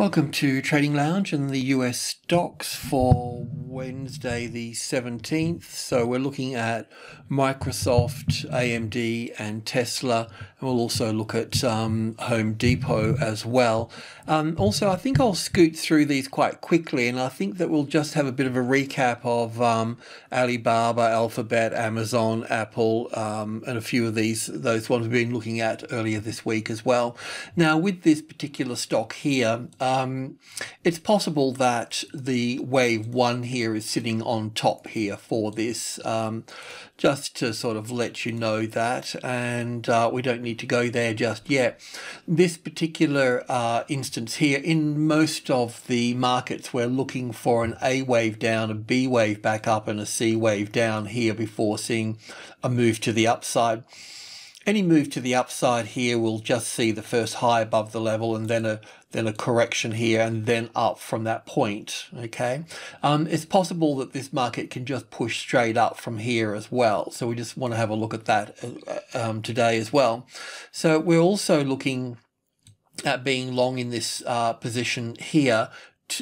Welcome to Trading Lounge and the US stocks for Wednesday the 17th. So we're looking at Microsoft, AMD, and Tesla. And we'll also look at um, Home Depot as well. Um, also, I think I'll scoot through these quite quickly, and I think that we'll just have a bit of a recap of um, Alibaba, Alphabet, Amazon, Apple, um, and a few of these, those ones we've been looking at earlier this week as well. Now, with this particular stock here, um, it's possible that the wave one here is sitting on top here for this, um, just to sort of let you know that, and uh, we don't need to go there just yet. This particular uh, instance here, in most of the markets, we're looking for an A wave down, a B wave back up, and a C wave down here before seeing a move to the upside. Any move to the upside here will just see the first high above the level and then a then a correction here and then up from that point okay? Um, it's possible that this market can just push straight up from here as well. So we just want to have a look at that uh, um, today as well. So we're also looking at being long in this uh, position here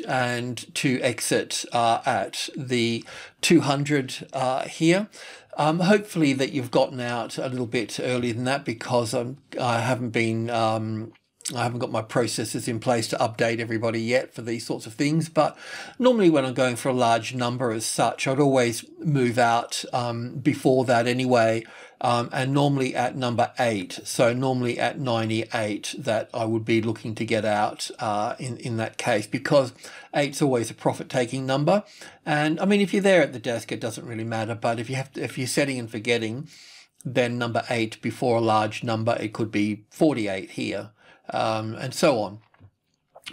and to exit uh, at the 200 uh, here. Um, hopefully that you've gotten out a little bit earlier than that because I'm, I haven't been um, I haven't got my processes in place to update everybody yet for these sorts of things, but normally when I'm going for a large number as such, I'd always move out um, before that anyway, um, and normally at number eight. So normally at 98 that I would be looking to get out uh, in, in that case, because eight's always a profit-taking number. And I mean, if you're there at the desk, it doesn't really matter, but if you have to, if you're setting and forgetting, then number eight before a large number, it could be 48 here um, and so on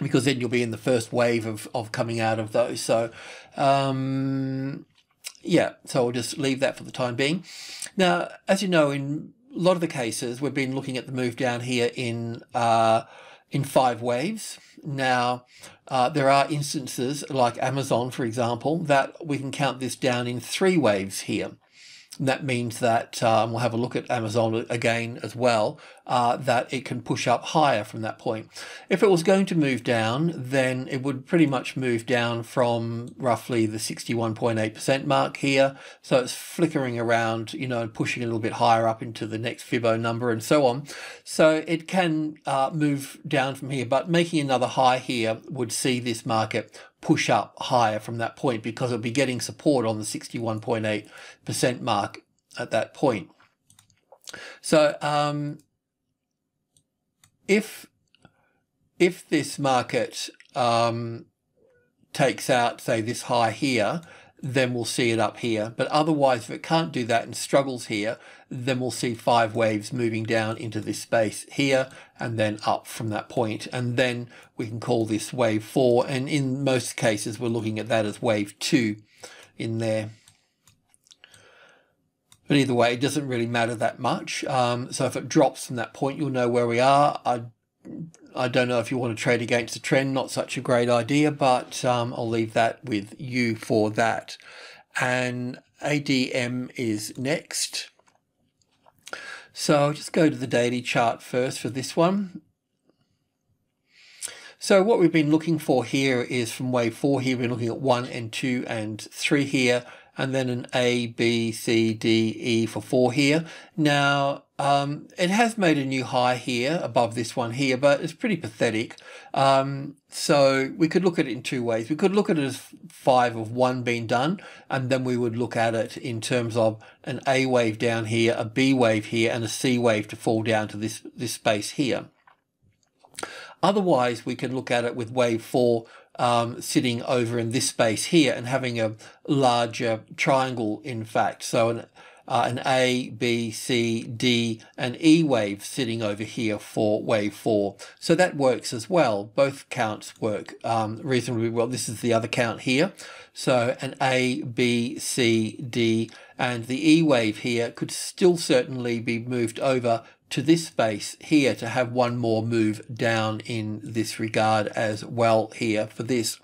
because then you'll be in the first wave of, of coming out of those. So, um, yeah, so I'll just leave that for the time being. Now, as you know, in a lot of the cases, we've been looking at the move down here in uh, in five waves. Now, uh, there are instances like Amazon, for example, that we can count this down in three waves here that means that um, we'll have a look at Amazon again as well, uh, that it can push up higher from that point. If it was going to move down, then it would pretty much move down from roughly the 61.8% mark here. So it's flickering around, you know, and pushing a little bit higher up into the next Fibo number and so on. So it can uh, move down from here, but making another high here would see this market push up higher from that point because it'll be getting support on the 61.8% mark at that point. So um, if if this market um, takes out, say, this high here, then we'll see it up here. But otherwise, if it can't do that and struggles here, then we'll see five waves moving down into this space here and then up from that point. And then we can call this wave four. And in most cases, we're looking at that as wave two in there. But either way, it doesn't really matter that much. Um, so if it drops from that point, you'll know where we are. I I don't know if you want to trade against the trend, not such a great idea, but um, I'll leave that with you for that. And ADM is next. So I'll just go to the daily chart first for this one. So what we've been looking for here is from wave four here, we're looking at one and two and three here, and then an A, B, C, D, E for four here. Now, um, it has made a new high here above this one here, but it's pretty pathetic. Um, so we could look at it in two ways. We could look at it as five of one being done, and then we would look at it in terms of an A wave down here, a B wave here, and a C wave to fall down to this, this space here. Otherwise, we can look at it with wave four um, sitting over in this space here and having a larger triangle, in fact. So an, uh, an A, B, C, D, and E wave sitting over here for wave four. So that works as well. Both counts work um, reasonably well. This is the other count here. So an A, B, C, D, and the E wave here could still certainly be moved over to this space here to have one more move down in this regard as well here for this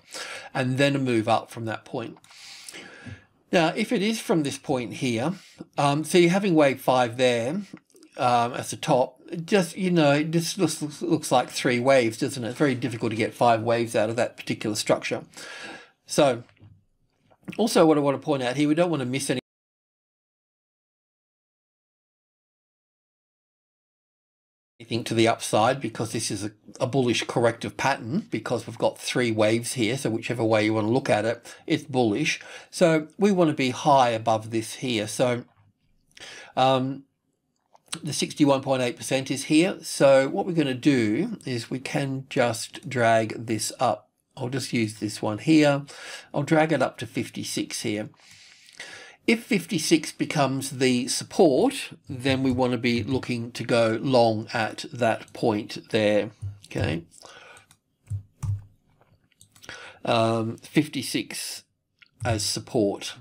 and then a move up from that point. Now if it is from this point here, um, so you're having wave 5 there um, at the top, just, you know, it just looks, looks like three waves, doesn't it? It's very difficult to get five waves out of that particular structure. So also what I want to point out here, we don't want to miss any to the upside because this is a, a, bullish corrective pattern because we've got three waves here. So whichever way you want to look at it it's bullish. So we want to be high above this here. So um, the 61.8% is here. So what we're going to do is we can just drag this up. I'll just use this one here. I'll drag it up to 56 here if 56 becomes the support, then we want to be looking to go long at that point there. Okay. Um, 56 as support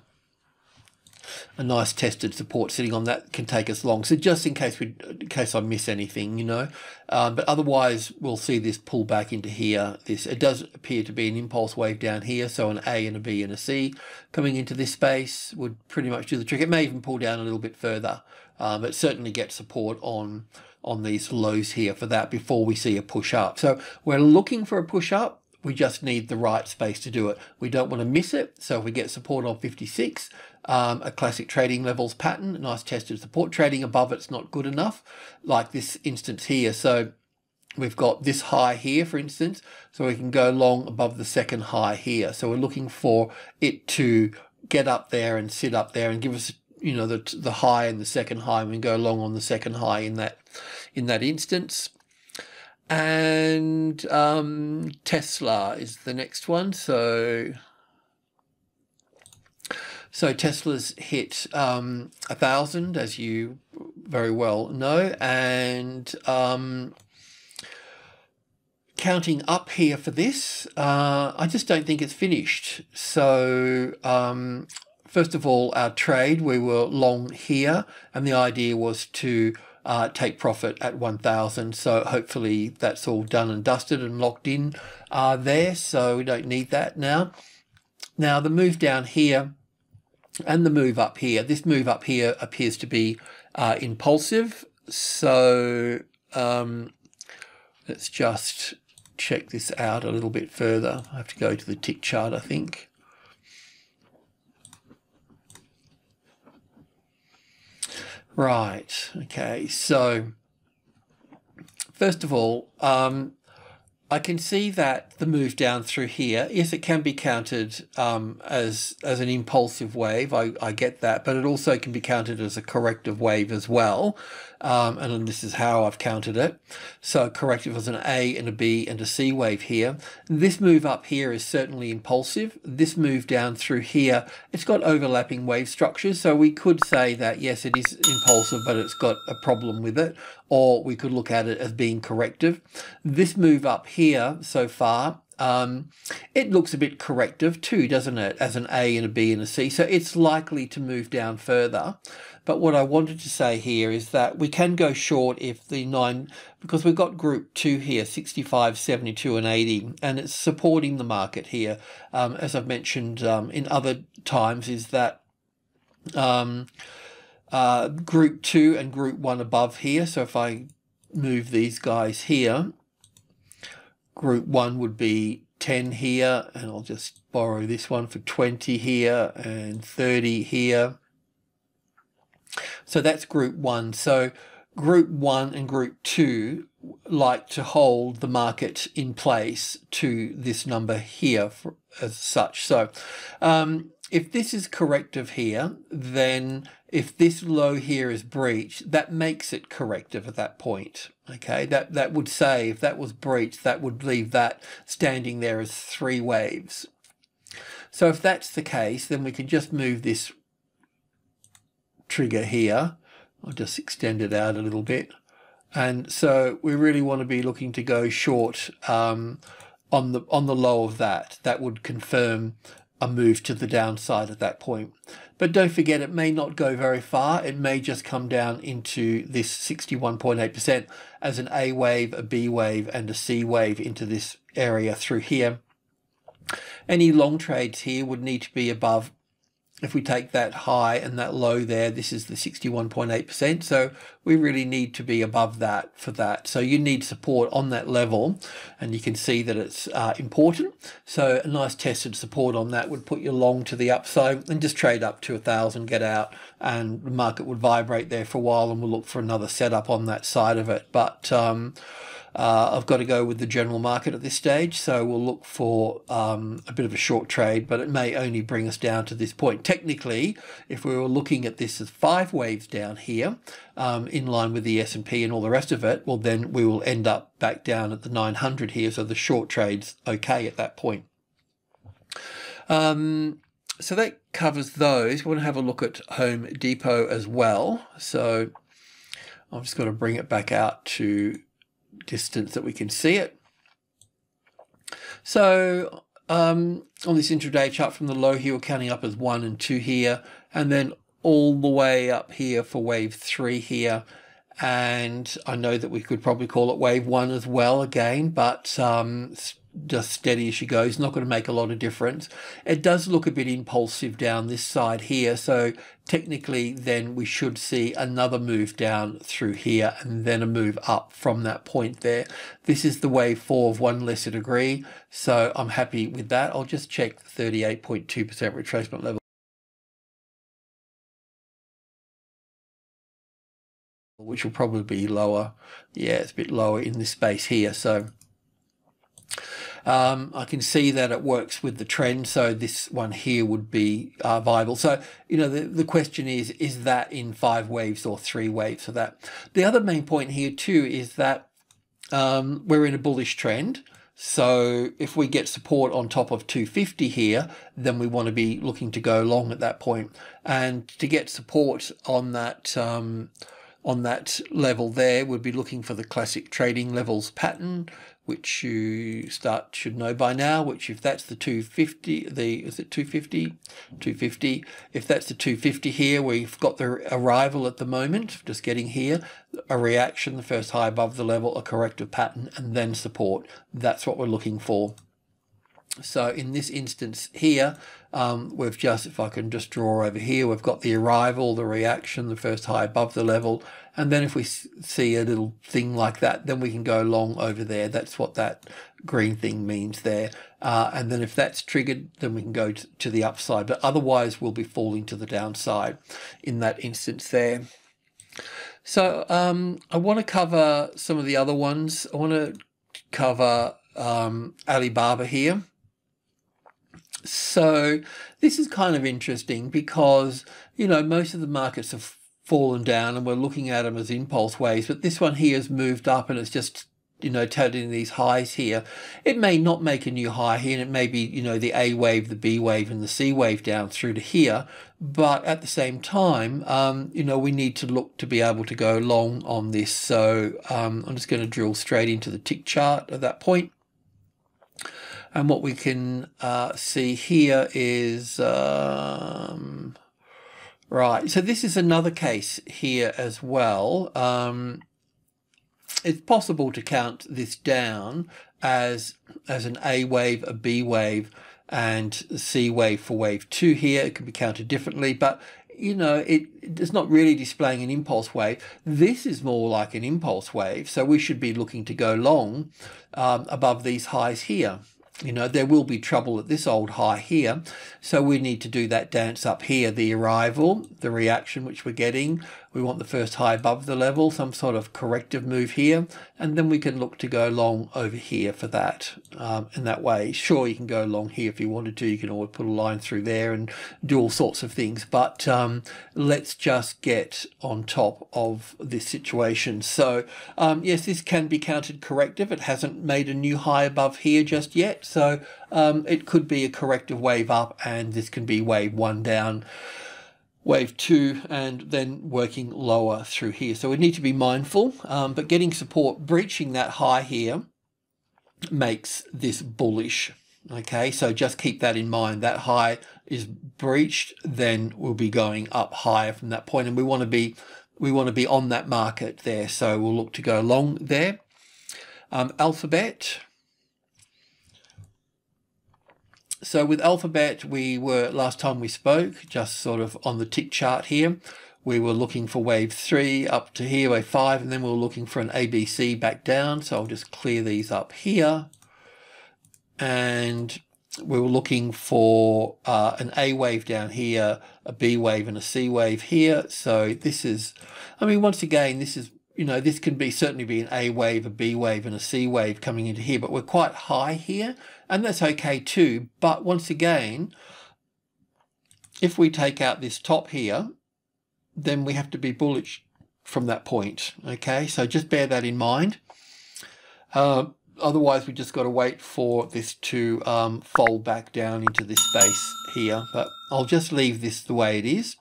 a nice tested support sitting on that can take us long. So just in case we, in case I miss anything, you know, um, but otherwise we'll see this pull back into here. This it does appear to be an impulse wave down here, so an A and a B and a C coming into this space would pretty much do the trick. It may even pull down a little bit further, um, but certainly get support on on these lows here for that before we see a push up. So we're looking for a push up we just need the right space to do it. We don't want to miss it. So if we get support on 56, um, a classic trading levels pattern, nice tested support. Trading above it's not good enough, like this instance here. So we've got this high here, for instance, so we can go long above the second high here. So we're looking for it to get up there and sit up there and give us you know the the high and the second high and we can go long on the second high in that in that instance and um, Tesla is the next one. So, so Tesla's hit um, a thousand, as you very well know, and um, counting up here for this, uh, I just don't think it's finished. So, um, first of all, our trade, we were long here, and the idea was to uh, take profit at 1000 so hopefully that's all done and dusted and locked in uh, there. So we don't need that now. Now the move down here and the move up here this move up here appears to be uh, impulsive. So um, let's just check this out a little bit further. I have to go to the tick chart I think Right. Okay. So, first of all, um, I can see that the move down through here, yes, it can be counted um, as as an impulsive wave. I, I get that, but it also can be counted as a corrective wave as well. Um, and this is how I've counted it. So corrective was an A and a B and a C wave here. This move up here is certainly impulsive. This move down through here, it's got overlapping wave structures. So we could say that, yes, it is impulsive, but it's got a problem with it. Or we could look at it as being corrective. This move up here so far um, it looks a bit corrective too, doesn't it, as an A and a B and a C. So it's likely to move down further. But what I wanted to say here is that we can go short if the nine, because we've got group two here, 65, 72 and 80, and it's supporting the market here. Um, as I've mentioned um, in other times is that um, uh, group two and group one above here. So if I move these guys here, group one would be 10 here, and I'll just borrow this one for 20 here and 30 here. So that's group one. So group one and group two like to hold the market in place to this number here for, as such. So um, if this is corrective here, then if this low here is breached, that makes it corrective at that point. Okay, that, that would say if that was breached, that would leave that standing there as three waves. So if that's the case, then we can just move this trigger here. I'll just extend it out a little bit. And so we really want to be looking to go short um, on the on the low of that. That would confirm a move to the downside at that point. But don't forget, it may not go very far. It may just come down into this 61.8% as an A wave, a B wave, and a C wave into this area through here. Any long trades here would need to be above if we take that high and that low there, this is the 61.8%. So we really need to be above that for that. So you need support on that level and you can see that it's uh, important. So a nice tested support on that would put you long to the upside and just trade up to a thousand, get out and the market would vibrate there for a while and we'll look for another setup on that side of it. But um, uh, I've got to go with the general market at this stage, so we'll look for um, a bit of a short trade, but it may only bring us down to this point. Technically, if we were looking at this as five waves down here, um, in line with the S&P and all the rest of it, well, then we will end up back down at the 900 here, so the short trade's okay at that point. Um, so that covers those. We want to have a look at Home Depot as well. So I'm just going to bring it back out to distance that we can see it. So um, on this intraday chart from the low here, we're counting up as one and two here, and then all the way up here for wave three here. And I know that we could probably call it wave one as well again, but um, just steady as she goes, not going to make a lot of difference. It does look a bit impulsive down this side here, so technically then we should see another move down through here and then a move up from that point there. This is the wave four of one lesser degree, so I'm happy with that. I'll just check the 38.2% retracement level. which will probably be lower. Yeah, it's a bit lower in this space here. So um, I can see that it works with the trend, so this one here would be uh, viable. So, you know, the, the question is, is that in five waves or three waves for that? The other main point here too is that um, we're in a bullish trend. So if we get support on top of 250 here, then we want to be looking to go long at that point. And to get support on that um, on that level there, we'd be looking for the classic trading levels pattern which you start should know by now, which if that's the 250, the is it 250? 250. If that's the 250 here, we've got the arrival at the moment, just getting here, a reaction, the first high above the level, a corrective pattern, and then support. That's what we're looking for. So in this instance here, um, we've just, if I can just draw over here, we've got the arrival, the reaction, the first high above the level. And then if we see a little thing like that, then we can go long over there. That's what that green thing means there. Uh, and then if that's triggered, then we can go to, to the upside. But otherwise, we'll be falling to the downside in that instance there. So um, I want to cover some of the other ones. I want to cover um, Alibaba here. So this is kind of interesting because, you know, most of the markets have fallen down and we're looking at them as impulse waves, but this one here has moved up and it's just you know, touting these highs here. It may not make a new high here, and it may be, you know, the A wave, the B wave, and the C wave down through to here. But at the same time, um, you know, we need to look to be able to go long on this. So um, I'm just going to drill straight into the tick chart at that point. And what we can uh, see here is, um, right, so this is another case here as well. Um, it's possible to count this down as, as an A wave, a B wave, and C wave for wave two here. It could be counted differently, but you know, it, it's not really displaying an impulse wave. This is more like an impulse wave, so we should be looking to go long um, above these highs here you know, there will be trouble at this old high here. So we need to do that dance up here, the arrival, the reaction which we're getting, we want the first high above the level, some sort of corrective move here, and then we can look to go long over here for that um, in that way. Sure, you can go long here if you wanted to. You can always put a line through there and do all sorts of things, but um, let's just get on top of this situation. So um, yes, this can be counted corrective. It hasn't made a new high above here just yet, so um, it could be a corrective wave up and this can be wave one down wave two and then working lower through here. So we need to be mindful, um, but getting support, breaching that high here makes this bullish. Okay, so just keep that in mind. That high is breached, then we'll be going up higher from that point, and we want to be we want to be on that market there. So we'll look to go long there. Um, Alphabet. So with Alphabet, we were, last time we spoke, just sort of on the tick chart here, we were looking for wave three up to here, wave five, and then we were looking for an ABC back down. So I'll just clear these up here. And we were looking for uh, an A wave down here, a B wave and a C wave here. So this is, I mean, once again, this is, you know, this can be certainly be an A wave, a B wave and a C wave coming into here, but we're quite high here and that's okay too. But once again, if we take out this top here, then we have to be bullish from that point. Okay, so just bear that in mind. Uh, otherwise, we just got to wait for this to um, fold back down into this space here. But I'll just leave this the way it is.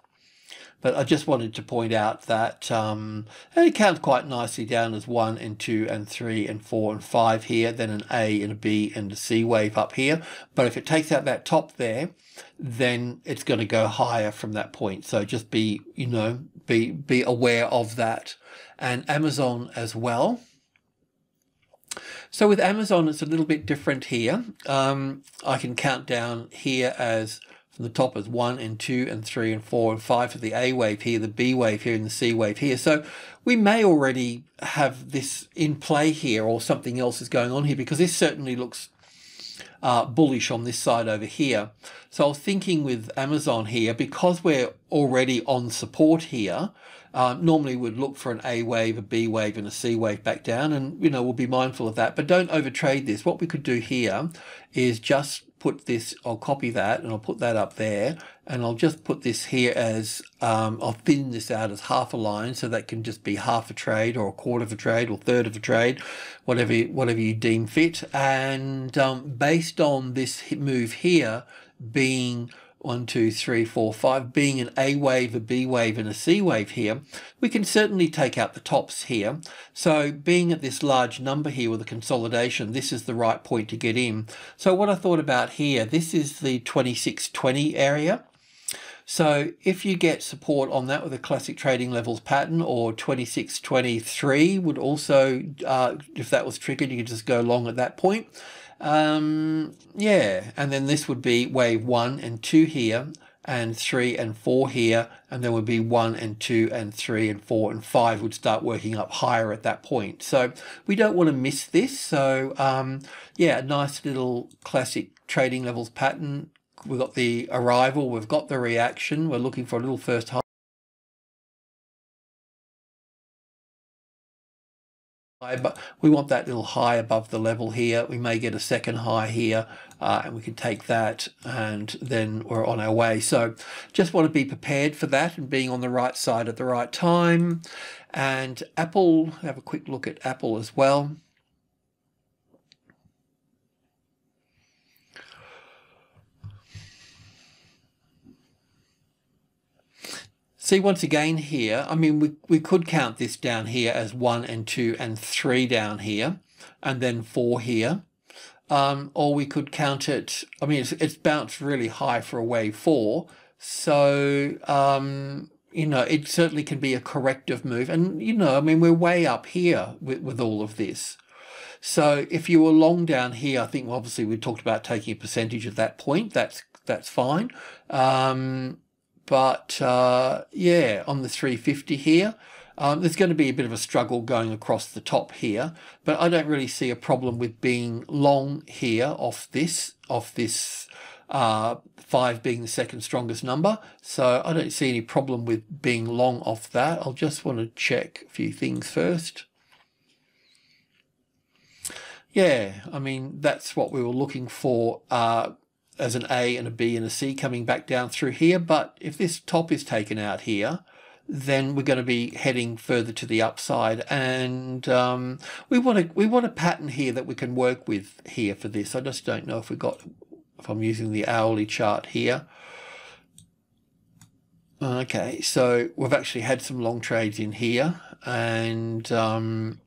But I just wanted to point out that um, it counts quite nicely down as 1 and 2 and 3 and 4 and 5 here, then an A and a B and a C wave up here. But if it takes out that top there, then it's going to go higher from that point. So just be, you know, be, be aware of that. And Amazon as well. So with Amazon, it's a little bit different here. Um, I can count down here as from the top as one and two and three and four and five for the A wave here, the B wave here, and the C wave here. So we may already have this in play here or something else is going on here because this certainly looks uh, bullish on this side over here. So I was thinking with Amazon here, because we're already on support here, um, normally we'd look for an A wave, a B wave, and a C wave back down, and you know we'll be mindful of that. But don't overtrade this. What we could do here is just put this, I'll copy that and I'll put that up there and I'll just put this here as, um, I'll thin this out as half a line so that can just be half a trade or a quarter of a trade or third of a trade, whatever, whatever you deem fit. And um, based on this move here being one, two, three, four, five, being an A wave, a B wave, and a C wave here, we can certainly take out the tops here. So being at this large number here with a consolidation, this is the right point to get in. So what I thought about here, this is the 2620 area. So if you get support on that with a classic trading levels pattern or 2623 would also, uh, if that was triggered, you could just go long at that point. Um, yeah, and then this would be wave one and two here, and three and four here, and then would be one and two and three and four and five would start working up higher at that point. So we don't want to miss this. So um, yeah, a nice little classic trading levels pattern. We've got the arrival, we've got the reaction. We're looking for a little first high. But we want that little high above the level here. We may get a second high here uh, and we can take that and then we're on our way. So just want to be prepared for that and being on the right side at the right time. And Apple, have a quick look at Apple as well. See, once again here, I mean, we, we could count this down here as one and two and three down here, and then four here. Um, or we could count it, I mean, it's, it's bounced really high for a wave four. So, um, you know, it certainly can be a corrective move. And, you know, I mean, we're way up here with, with all of this. So if you were long down here, I think obviously we talked about taking a percentage at that point. That's that's fine. Um, but uh, yeah, on the 350 here, um, there's going to be a bit of a struggle going across the top here, but I don't really see a problem with being long here off this, off this uh, 5 being the second strongest number. So I don't see any problem with being long off that. I'll just want to check a few things first. Yeah, I mean, that's what we were looking for uh, as an A and a B and a C coming back down through here. But if this top is taken out here, then we're going to be heading further to the upside. And um, we want to we want a pattern here that we can work with here for this. I just don't know if we got if I'm using the hourly chart here. Okay, so we've actually had some long trades in here, and um,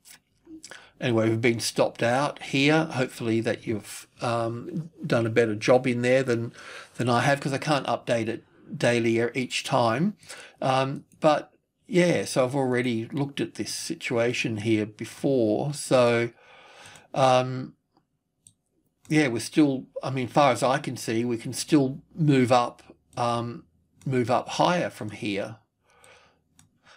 anyway, we've been stopped out here. Hopefully that you've um, done a better job in there than than I have because I can't update it daily each time. Um, but yeah, so I've already looked at this situation here before. So um, yeah, we're still, I mean, far as I can see, we can still move up, um, move up higher from here.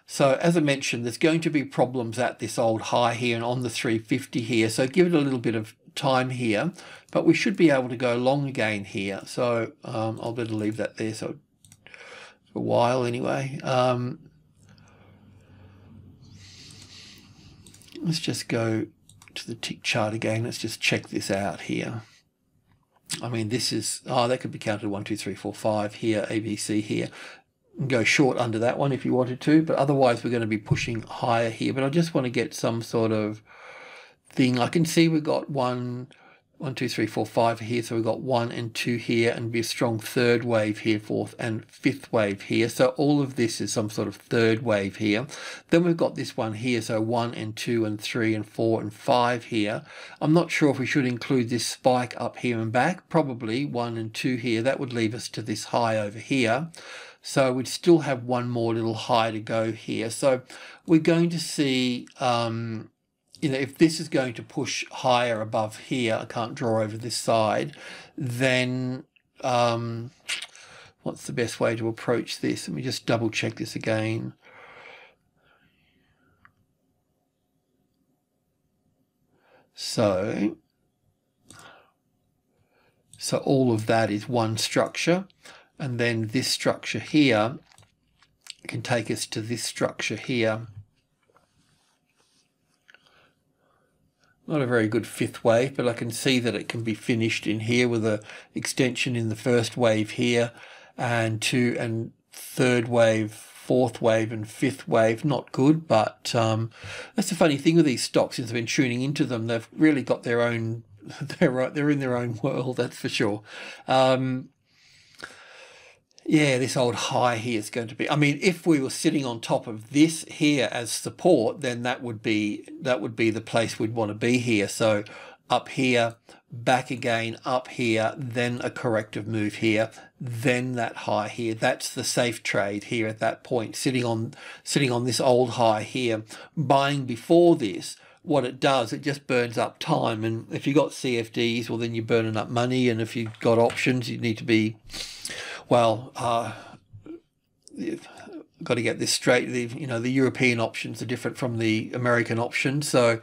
So as I mentioned, there's going to be problems at this old high here and on the 350 here. So give it a little bit of time here, but we should be able to go long again here. So um, I'll better leave that there so for a while anyway. Um, let's just go to the tick chart again. Let's just check this out here. I mean, this is, oh, that could be counted one, two, three, four, five here, ABC here. Go short under that one if you wanted to, but otherwise we're going to be pushing higher here. But I just want to get some sort of thing. I can see we've got one, one, two, three, four, five here. So we've got one and two here and be a strong third wave here, fourth and fifth wave here. So all of this is some sort of third wave here. Then we've got this one here. So one and two and three and four and five here. I'm not sure if we should include this spike up here and back. Probably one and two here. That would leave us to this high over here. So we'd still have one more little high to go here. So we're going to see um, you know, if this is going to push higher above here, I can't draw over this side, then um, what's the best way to approach this? Let me just double check this again. So, so all of that is one structure. And then this structure here can take us to this structure here. not a very good fifth wave, but I can see that it can be finished in here with a extension in the first wave here and two and third wave, fourth wave and fifth wave. Not good, but um, that's the funny thing with these stocks since I've been tuning into them. They've really got their own, they're, right, they're in their own world, that's for sure. Um, yeah, this old high here is going to be. I mean, if we were sitting on top of this here as support, then that would be that would be the place we'd want to be here. So up here, back again, up here, then a corrective move here, then that high here. That's the safe trade here at that point, sitting on sitting on this old high here, buying before this what it does, it just burns up time. And if you've got CFDs, well, then you're burning up money. And if you've got options, you need to be well, uh, got to get this straight. The you know the European options are different from the American options, so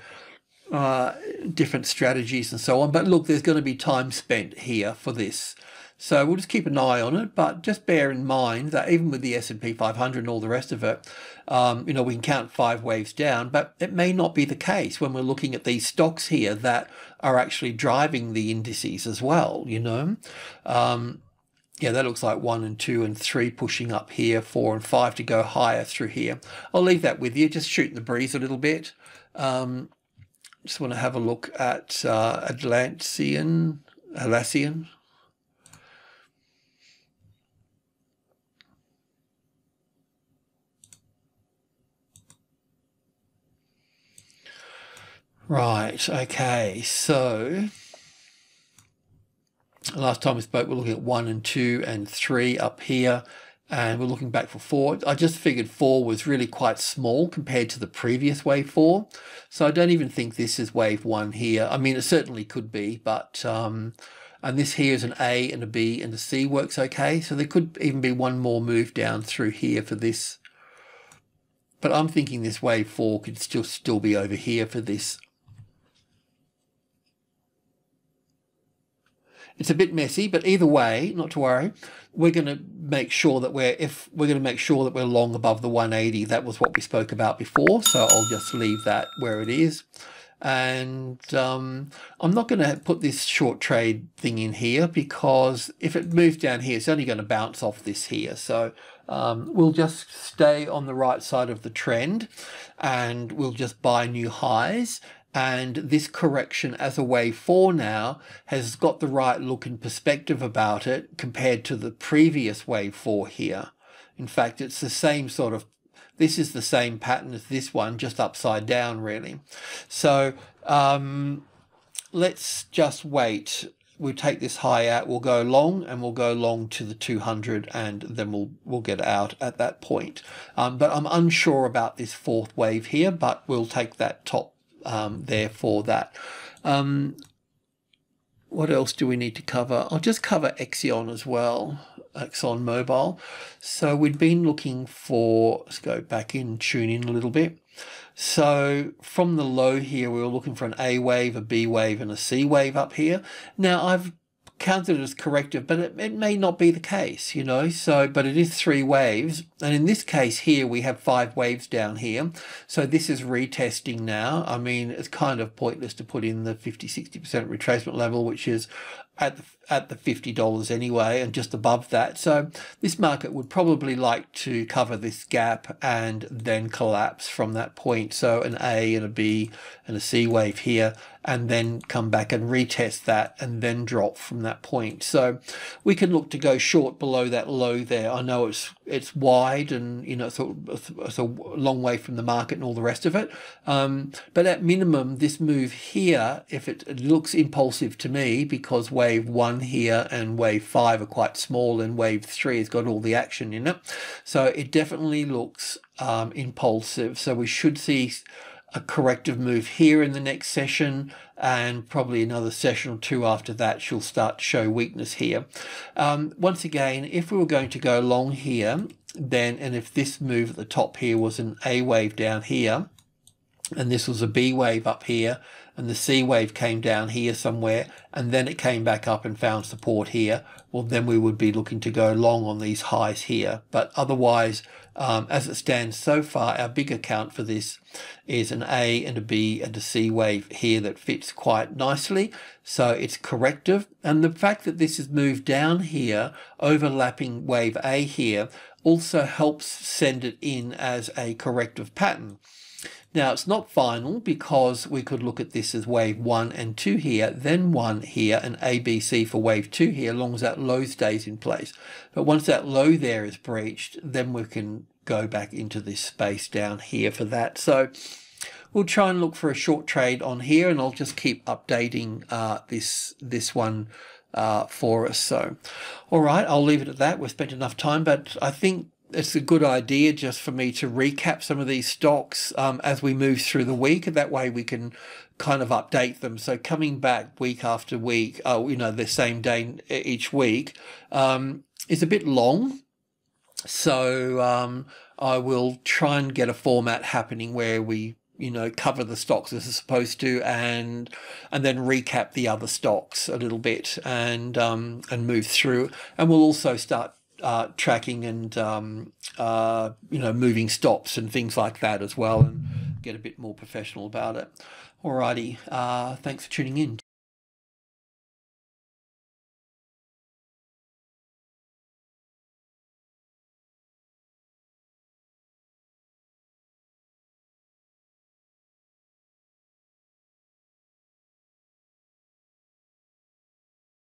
uh, different strategies and so on. But look, there's going to be time spent here for this. So we'll just keep an eye on it, but just bear in mind that even with the S&P 500 and all the rest of it, um, you know, we can count five waves down, but it may not be the case when we're looking at these stocks here that are actually driving the indices as well, you know. Um, yeah, that looks like one and two and three pushing up here, four and five to go higher through here. I'll leave that with you, just shooting the breeze a little bit. Um, just want to have a look at uh, Atlassian, Atlassian. Right, okay, so Last time we spoke, we're looking at one and two and three up here, and we're looking back for four. I just figured four was really quite small compared to the previous wave four. So I don't even think this is wave one here. I mean, it certainly could be, but, um, and this here is an A and a B and a C works okay. So there could even be one more move down through here for this. But I'm thinking this wave four could still still be over here for this It's a bit messy, but either way, not to worry. We're going to make sure that we're if we're going to make sure that we're long above the 180. That was what we spoke about before, so I'll just leave that where it is. And um, I'm not going to put this short trade thing in here because if it moves down here, it's only going to bounce off this here. So um, we'll just stay on the right side of the trend and we'll just buy new highs and this correction as a wave four now has got the right look and perspective about it compared to the previous wave four here. In fact, it's the same sort of, this is the same pattern as this one, just upside down really. So um, let's just wait. We'll take this high out, we'll go long and we'll go long to the 200 and then we'll we'll get out at that point. Um, but I'm unsure about this fourth wave here, but we'll take that top um, there for that. Um, what else do we need to cover? I'll just cover Exxon as well, Exxon Mobil. So we'd been looking for, let's go back in, tune in a little bit. So from the low here, we were looking for an A wave, a B wave, and a C wave up here. Now I've counted as corrective, but it, it may not be the case, you know. So, but it is three waves. And in this case here, we have five waves down here. So this is retesting now. I mean, it's kind of pointless to put in the 50, 60% retracement level, which is at the, at the $50 anyway and just above that. So this market would probably like to cover this gap and then collapse from that point. So an A and a B and a C wave here and then come back and retest that and then drop from that point. So we can look to go short below that low there. I know it's it's wide and you know it's a, it's a long way from the market and all the rest of it. Um, but at minimum, this move here, if it, it looks impulsive to me because wave one here and wave five are quite small and wave three has got all the action in it. So it definitely looks um, impulsive. So we should see a corrective move here in the next session and probably another session or two after that she'll start to show weakness here. Um, once again, if we were going to go long here, then and if this move at the top here was an A wave down here, and this was a B wave up here, and the C wave came down here somewhere, and then it came back up and found support here, well, then we would be looking to go long on these highs here. But otherwise, um, as it stands so far, our big account for this is an A and a B and a C wave here that fits quite nicely. So it's corrective. And the fact that this has moved down here, overlapping wave A here, also helps send it in as a corrective pattern. Now it's not final because we could look at this as wave 1 and 2 here, then 1 here, and ABC for wave 2 here, as long as that low stays in place. But once that low there is breached, then we can go back into this space down here for that. So we'll try and look for a short trade on here, and I'll just keep updating uh, this, this one uh, for us. So, all right, I'll leave it at that. We've spent enough time, but I think it's a good idea just for me to recap some of these stocks um, as we move through the week. And that way we can kind of update them. So coming back week after week, uh, you know, the same day each week um, is a bit long. So um, I will try and get a format happening where we you know cover the stocks as it's supposed to and and then recap the other stocks a little bit and um and move through and we'll also start uh, tracking and um, uh, you know moving stops and things like that as well, and get a bit more professional about it. Alrighty, uh, thanks for tuning in.